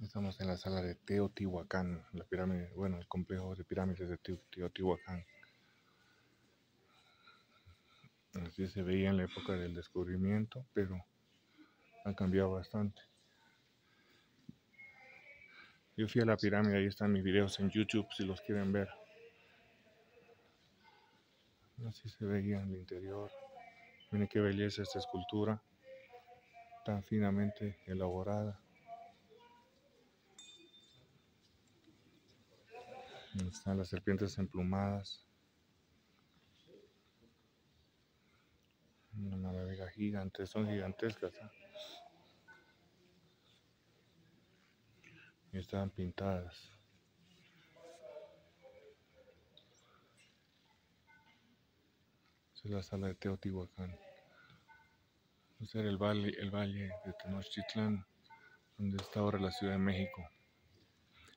Estamos en la sala de Teotihuacán, la pirámide, bueno, el complejo de pirámides de Teotihuacán. Así se veía en la época del descubrimiento, pero ha cambiado bastante. Yo fui a la pirámide, ahí están mis videos en YouTube si los quieren ver. Así se veía en el interior. Miren qué belleza esta escultura, tan finamente elaborada. Están las serpientes emplumadas. Una maravilla gigante, son gigantescas. ¿eh? Y estaban pintadas. Esta es la sala de Teotihuacán. Este era el valle, el valle de Tenochtitlán, donde está ahora la Ciudad de México.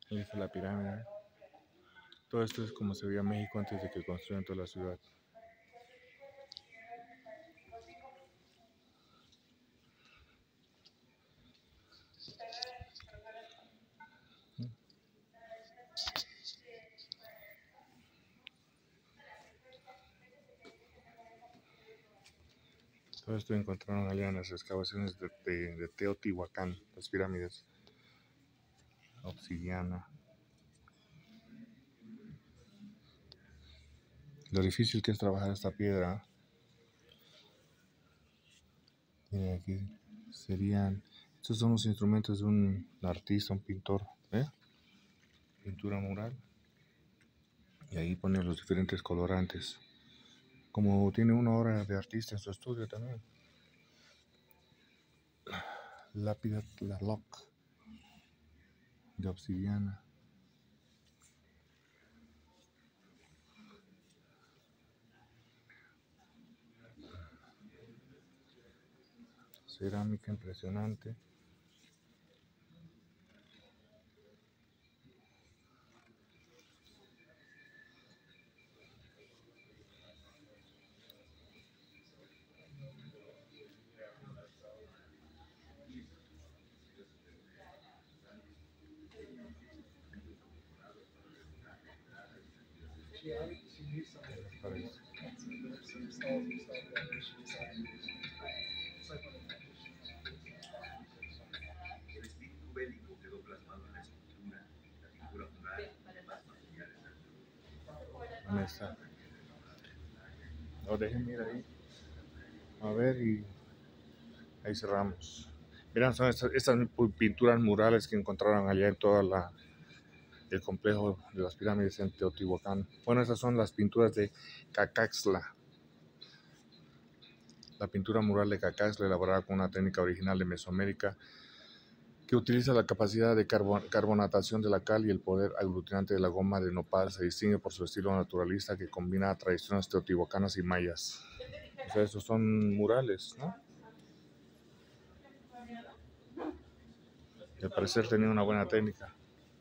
Ahí está la pirámide. Todo esto es como se veía México antes de que construyeran toda la ciudad. Todo esto encontraron allá en las excavaciones de, de Teotihuacán, las pirámides, obsidiana. Lo difícil que es trabajar esta piedra. Aquí serían, estos son los instrumentos de un artista, un pintor, ¿eh? pintura mural. Y ahí pone los diferentes colorantes. Como tiene una hora de artista en su estudio también. Lápida la lock de obsidiana. Cerámica impresionante. Está. Lo dejen ir ahí. A ver y ahí cerramos. Miren, son estas, pinturas murales que encontraron allá en toda la el complejo de las pirámides en Teotihuacán. Bueno, esas son las pinturas de Cacaxla. La pintura mural de Cacaxla elaborada con una técnica original de Mesoamérica que utiliza la capacidad de carbonatación de la cal y el poder aglutinante de la goma de nopal, se distingue por su estilo naturalista que combina tradiciones teotihuacanas y mayas. O sea, estos son murales, ¿no? al parecer tenía una buena técnica.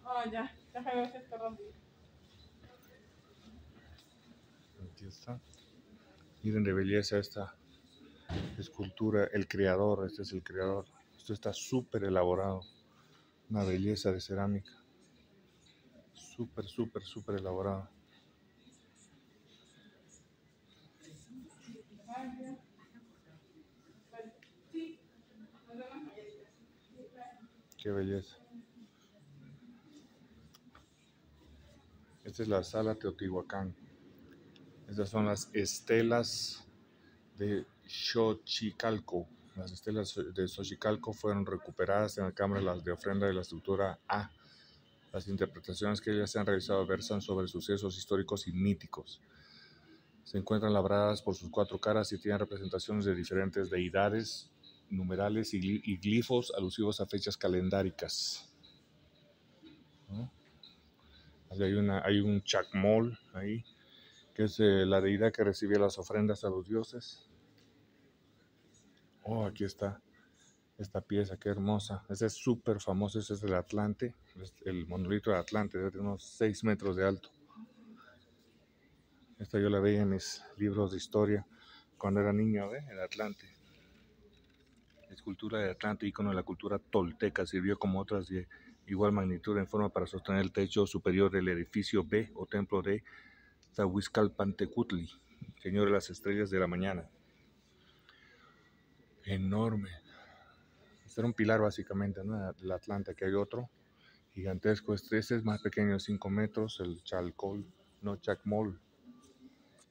Oh, ya, Aquí está. Miren de belleza esta escultura, el creador, este es el creador está súper elaborado. Una belleza de cerámica. Súper, súper, súper elaborado. Qué belleza. Esta es la sala Teotihuacán. Estas son las estelas de Xochicalco. Las estelas de Xochicalco fueron recuperadas en la Cámara de ofrenda de la estructura A. Las interpretaciones que ellas se han realizado versan sobre sucesos históricos y míticos. Se encuentran labradas por sus cuatro caras y tienen representaciones de diferentes deidades, numerales y, glifos alusivos a fechas calendáricas. Hay, una, hay un chacmol ahí, que es eh, la deidad que recibía las ofrendas a los dioses. Oh, aquí está esta pieza, qué hermosa. Ese es súper famoso, ese es el Atlante, el monolito de Atlante, de unos 6 metros de alto. Esta yo la veía en mis libros de historia cuando era niño, ¿eh? el Atlante. Escultura de Atlante, icono de la cultura tolteca, sirvió como otras de igual magnitud en forma para sostener el techo superior del edificio B o templo de Tahuizcalpantecutli, Señor de las Estrellas de la Mañana. Enorme. Este era un pilar básicamente, ¿no? El Atlanta, que hay otro gigantesco. Este, este es más pequeño, 5 metros, el Chalcol, no Chacmol.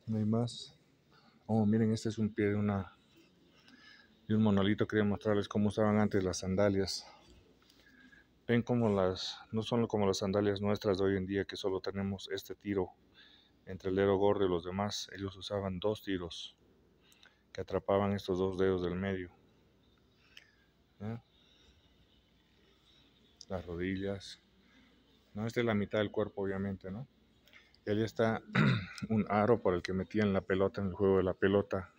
No hay más. Oh, miren, este es un pie de una de un monolito. Quería mostrarles cómo usaban antes las sandalias. Ven como las, no son como las sandalias nuestras de hoy en día, que solo tenemos este tiro entre el dedo gordo y los demás. Ellos usaban dos tiros atrapaban estos dos dedos del medio. Las rodillas. No, esta es la mitad del cuerpo, obviamente, ¿no? Y ahí está un aro por el que metían la pelota en el juego de la pelota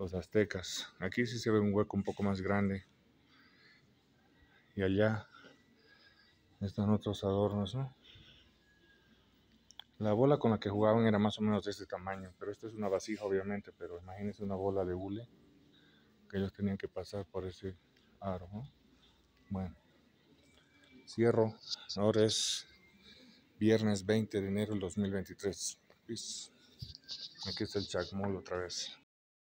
los aztecas. Aquí sí se ve un hueco un poco más grande. Y allá están otros adornos, ¿no? La bola con la que jugaban era más o menos de este tamaño, pero esta es una vasija obviamente, pero imagínense una bola de hule que ellos tenían que pasar por ese aro, ¿no? Bueno, cierro. Ahora es viernes 20 de enero del 2023. Aquí está el Chacmol otra vez.